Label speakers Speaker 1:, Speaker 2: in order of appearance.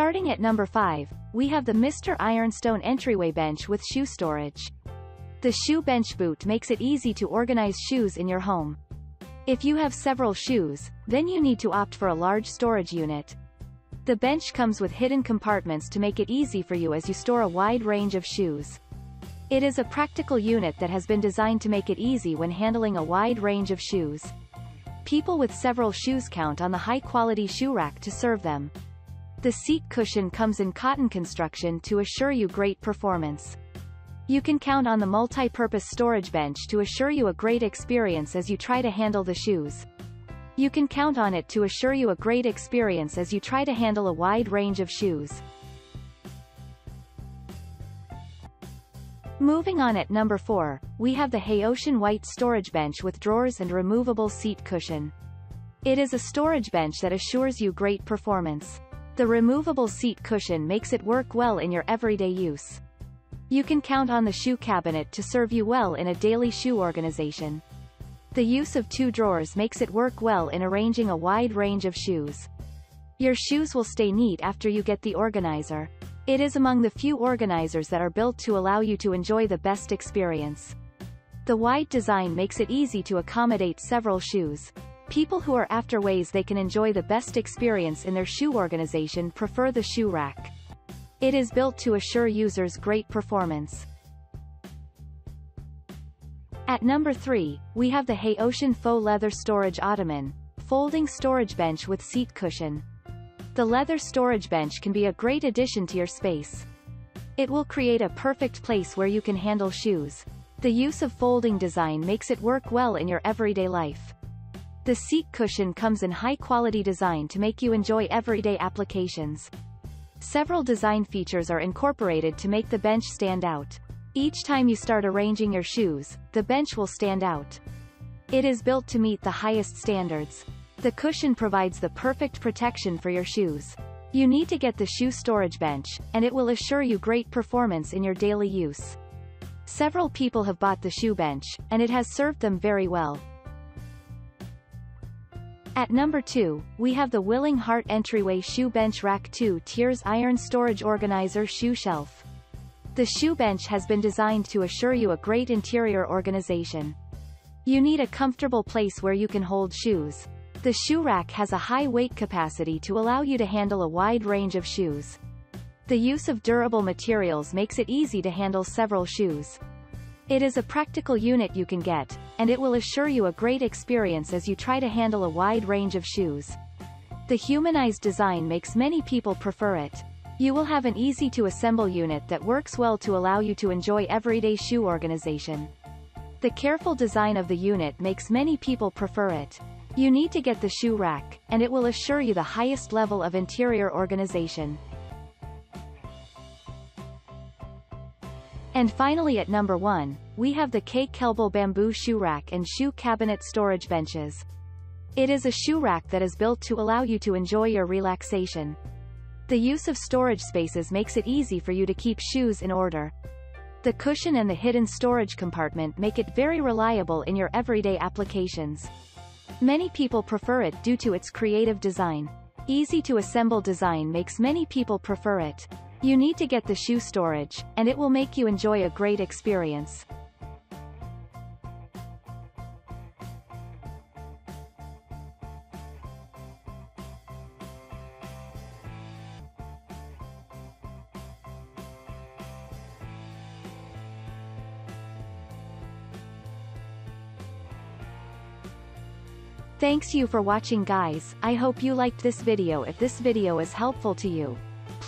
Speaker 1: Starting at number 5, we have the Mr. Ironstone Entryway Bench with shoe storage. The shoe bench boot makes it easy to organize shoes in your home. If you have several shoes, then you need to opt for a large storage unit. The bench comes with hidden compartments to make it easy for you as you store a wide range of shoes. It is a practical unit that has been designed to make it easy when handling a wide range of shoes. People with several shoes count on the high-quality shoe rack to serve them. The seat cushion comes in cotton construction to assure you great performance. You can count on the multi-purpose storage bench to assure you a great experience as you try to handle the shoes. You can count on it to assure you a great experience as you try to handle a wide range of shoes. Moving on at number 4, we have the Haotian White Storage Bench with drawers and removable seat cushion. It is a storage bench that assures you great performance. The removable seat cushion makes it work well in your everyday use. You can count on the shoe cabinet to serve you well in a daily shoe organization. The use of two drawers makes it work well in arranging a wide range of shoes. Your shoes will stay neat after you get the organizer. It is among the few organizers that are built to allow you to enjoy the best experience. The wide design makes it easy to accommodate several shoes. People who are after ways they can enjoy the best experience in their shoe organization prefer the shoe rack. It is built to assure users great performance. At number 3, we have the Haotian Faux Leather Storage Ottoman, folding storage bench with seat cushion. The leather storage bench can be a great addition to your space. It will create a perfect place where you can handle shoes. The use of folding design makes it work well in your everyday life. The seat cushion comes in high-quality design to make you enjoy everyday applications. Several design features are incorporated to make the bench stand out. Each time you start arranging your shoes, the bench will stand out. It is built to meet the highest standards. The cushion provides the perfect protection for your shoes. You need to get the shoe storage bench, and it will assure you great performance in your daily use. Several people have bought the shoe bench, and it has served them very well. At number 2, we have the Willing Heart Entryway Shoe Bench Rack 2 Tiers Iron Storage Organizer Shoe Shelf. The shoe bench has been designed to assure you a great interior organization. You need a comfortable place where you can hold shoes. The shoe rack has a high weight capacity to allow you to handle a wide range of shoes. The use of durable materials makes it easy to handle several shoes. It is a practical unit you can get, and it will assure you a great experience as you try to handle a wide range of shoes. The humanized design makes many people prefer it. You will have an easy-to-assemble unit that works well to allow you to enjoy everyday shoe organization. The careful design of the unit makes many people prefer it. You need to get the shoe rack, and it will assure you the highest level of interior organization. And finally at number 1, we have the K Kelbel bamboo shoe rack and shoe cabinet storage benches. It is a shoe rack that is built to allow you to enjoy your relaxation. The use of storage spaces makes it easy for you to keep shoes in order. The cushion and the hidden storage compartment make it very reliable in your everyday applications. Many people prefer it due to its creative design. Easy to assemble design makes many people prefer it. You need to get the shoe storage, and it will make you enjoy a great experience. Thanks you for watching guys, I hope you liked this video if this video is helpful to you.